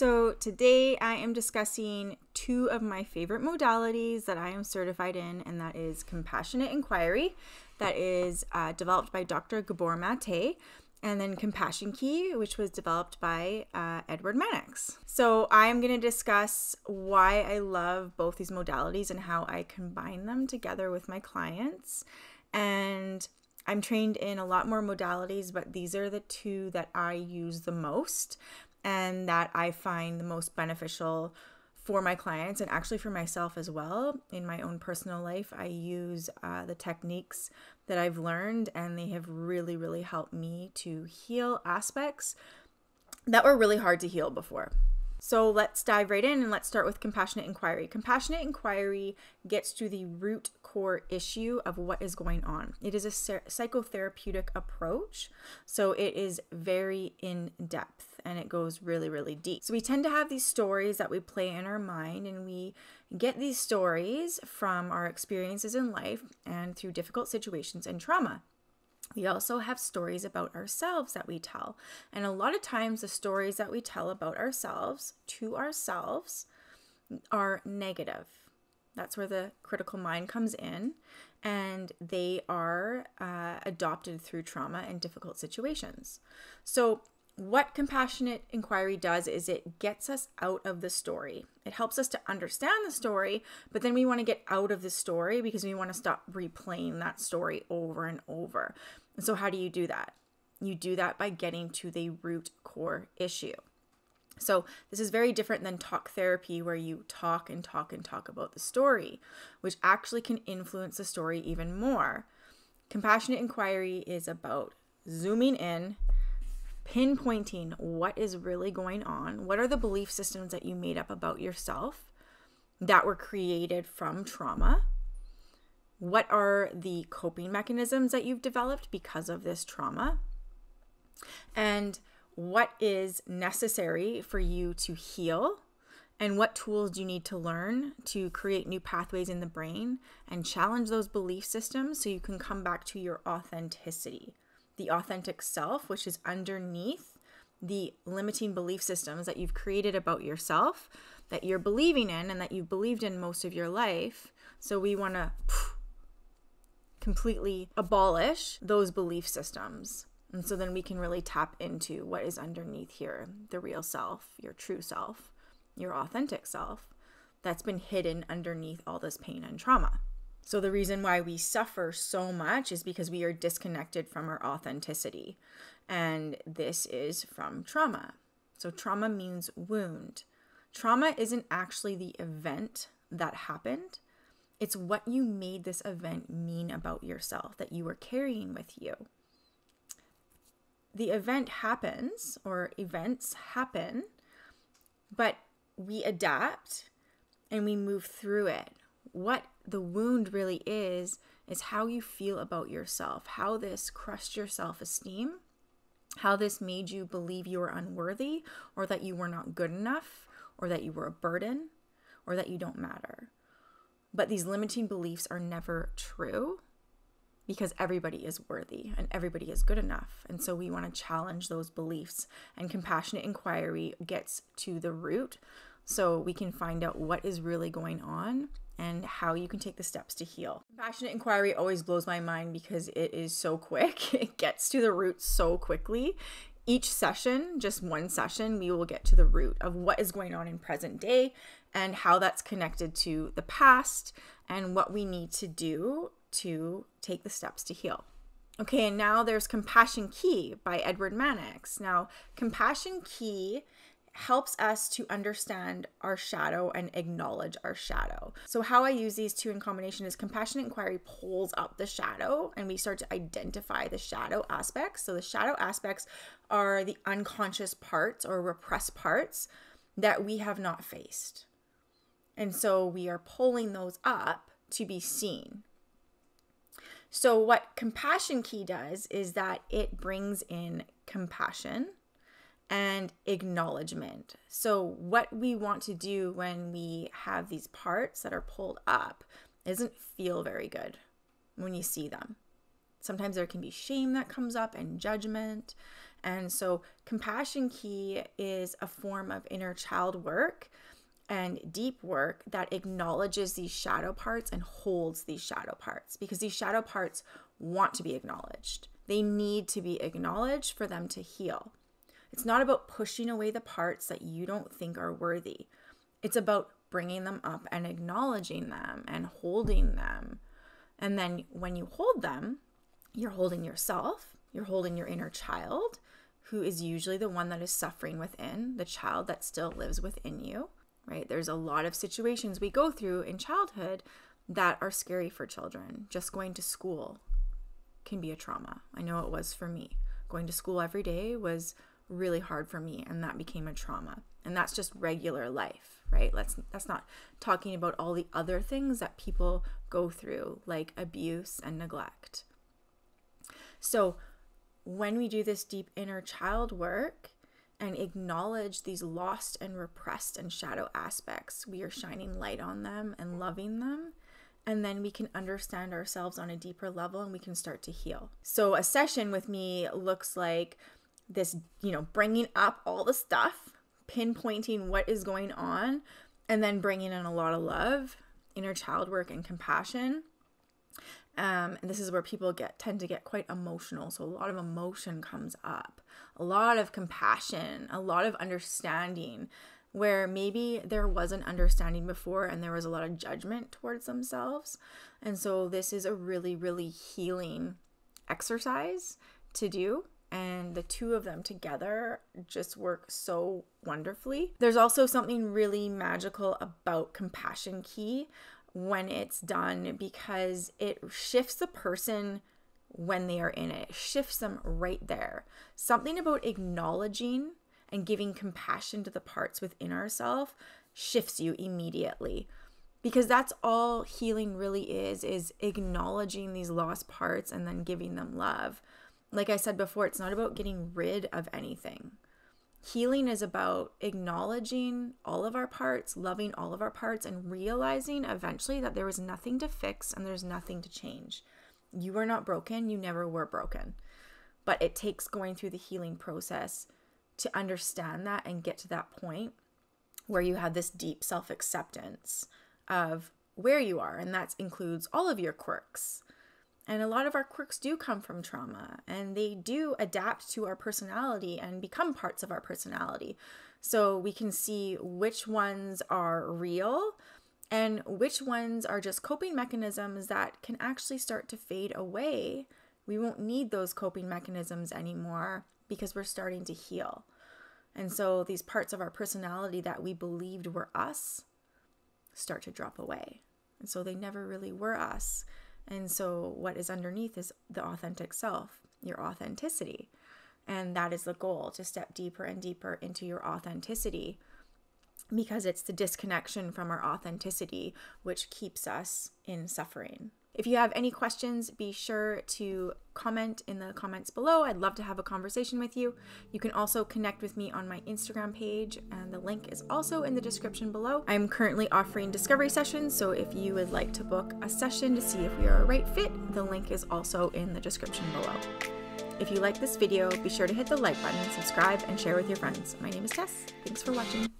So, today I am discussing two of my favorite modalities that I am certified in, and that is compassionate inquiry, that is uh, developed by Dr. Gabor Mate, and then Compassion Key, which was developed by uh, Edward Mannix. So, I'm going to discuss why I love both these modalities and how I combine them together with my clients. And I'm trained in a lot more modalities, but these are the two that I use the most and that I find the most beneficial for my clients and actually for myself as well. In my own personal life, I use uh, the techniques that I've learned, and they have really, really helped me to heal aspects that were really hard to heal before. So let's dive right in and let's start with compassionate inquiry. Compassionate inquiry gets to the root core issue of what is going on. It is a psychotherapeutic approach, so it is very in depth and it goes really, really deep. So we tend to have these stories that we play in our mind, and we get these stories from our experiences in life and through difficult situations and trauma. We also have stories about ourselves that we tell. And a lot of times, the stories that we tell about ourselves to ourselves are negative. That's where the critical mind comes in, and they are uh, adopted through trauma and difficult situations. So, what compassionate inquiry does is it gets us out of the story. It helps us to understand the story, but then we want to get out of the story because we want to stop replaying that story over and over. And so, how do you do that? You do that by getting to the root core issue. So, this is very different than talk therapy, where you talk and talk and talk about the story, which actually can influence the story even more. Compassionate inquiry is about zooming in pinpointing what is really going on. What are the belief systems that you made up about yourself that were created from trauma? What are the coping mechanisms that you've developed because of this trauma? And what is necessary for you to heal? And what tools do you need to learn to create new pathways in the brain and challenge those belief systems so you can come back to your authenticity? The authentic self, which is underneath the limiting belief systems that you've created about yourself, that you're believing in, and that you've believed in most of your life. So we want to completely abolish those belief systems. And so then we can really tap into what is underneath here the real self, your true self, your authentic self that's been hidden underneath all this pain and trauma. So, the reason why we suffer so much is because we are disconnected from our authenticity. And this is from trauma. So, trauma means wound. Trauma isn't actually the event that happened, it's what you made this event mean about yourself that you were carrying with you. The event happens, or events happen, but we adapt and we move through it what the wound really is is how you feel about yourself, how this crushed your self esteem, how this made you believe you were unworthy, or that you were not good enough, or that you were a burden, or that you don't matter. But these limiting beliefs are never true because everybody is worthy and everybody is good enough. And so we want to challenge those beliefs, and compassionate inquiry gets to the root so we can find out what is really going on and how you can take the steps to heal. Compassionate inquiry always blows my mind because it is so quick. It gets to the root so quickly. Each session, just one session, we will get to the root of what is going on in present day and how that's connected to the past and what we need to do to take the steps to heal. Okay, and now there's Compassion Key by Edward Mannix. Now, Compassion Key helps us to understand our shadow and acknowledge our shadow. So, how I use these two in combination is compassionate inquiry pulls up the shadow and we start to identify the shadow aspects. So, the shadow aspects are the unconscious parts or repressed parts that we have not faced. And so, we are pulling those up to be seen. So, what Compassion Key does is that it brings in compassion and acknowledgement. So, what we want to do when we have these parts that are pulled up doesn't feel very good when you see them. Sometimes there can be shame that comes up and judgment. And so, Compassion Key is a form of inner child work and deep work that acknowledges these shadow parts and holds these shadow parts because these shadow parts want to be acknowledged. They need to be acknowledged for them to heal. It's not about pushing away the parts that you don't think are worthy. It's about bringing them up and acknowledging them and holding them. And then when you hold them, you're holding yourself, you're holding your inner child, who is usually the one that is suffering within, the child that still lives within you, right? There's a lot of situations we go through in childhood that are scary for children. Just going to school can be a trauma. I know it was for me. Going to school every day was really hard for me and that became a trauma. And that's just regular life, right? Let's that's not talking about all the other things that people go through like abuse and neglect. So, when we do this deep inner child work and acknowledge these lost and repressed and shadow aspects, we are shining light on them and loving them and then we can understand ourselves on a deeper level and we can start to heal. So a session with me looks like this, you know, bringing up all the stuff, pinpointing what is going on, and then bringing in a lot of love, inner child work, and compassion. Um, and this is where people get tend to get quite emotional. So a lot of emotion comes up, a lot of compassion, a lot of understanding, where maybe there was an understanding before and there was a lot of judgment towards themselves. And so this is a really, really healing exercise to do and the two of them together just work so wonderfully. There's also something really magical about Compassion Key when it's done because it shifts the person when they are in it, it shifts them right there. Something about acknowledging and giving compassion to the parts within ourselves shifts you immediately because that's all healing really is is acknowledging these lost parts and then giving them love like I said before, it's not about getting rid of anything. Healing is about acknowledging all of our parts, loving all of our parts, and realizing eventually that there was nothing to fix and there's nothing to change. You are not broken, you never were broken. But it takes going through the healing process to understand that and get to that point where you have this deep self acceptance of where you are. And that includes all of your quirks and a lot of our quirks do come from trauma and they do adapt to our personality and become parts of our personality. So we can see which ones are real and which ones are just coping mechanisms that can actually start to fade away. We won't need those coping mechanisms anymore because we're starting to heal. And so these parts of our personality that we believed were us start to drop away. And so they never really were us. And so, what is underneath is the authentic self, your authenticity. And that is the goal to step deeper and deeper into your authenticity because it's the disconnection from our authenticity which keeps us in suffering. If you have any questions, be sure to comment in the comments below. I'd love to have a conversation with you. You can also connect with me on my Instagram page, and the link is also in the description below. I'm currently offering discovery sessions, so if you would like to book a session to see if we are a right fit, the link is also in the description below. If you like this video, be sure to hit the like button, subscribe, and share with your friends. My name is Tess. Thanks for watching.